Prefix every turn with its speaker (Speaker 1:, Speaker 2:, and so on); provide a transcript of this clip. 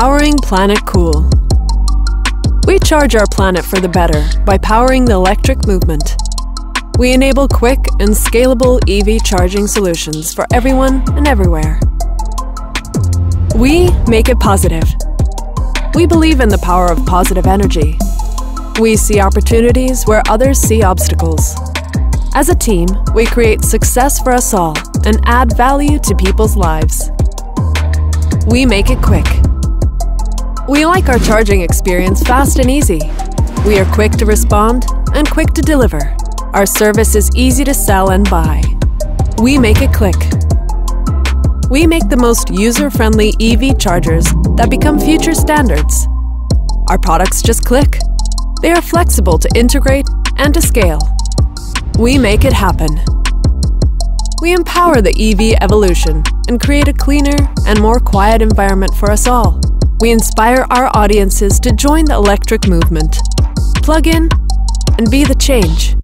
Speaker 1: Powering Planet Cool. We charge our planet for the better by powering the electric movement. We enable quick and scalable EV charging solutions for everyone and everywhere. We make it positive. We believe in the power of positive energy. We see opportunities where others see obstacles. As a team, we create success for us all and add value to people's lives. We make it quick. We like our charging experience fast and easy. We are quick to respond and quick to deliver. Our service is easy to sell and buy. We make it click. We make the most user-friendly EV chargers that become future standards. Our products just click. They are flexible to integrate and to scale. We make it happen. We empower the EV evolution and create a cleaner and more quiet environment for us all. We inspire our audiences to join the electric movement. Plug in and be the change.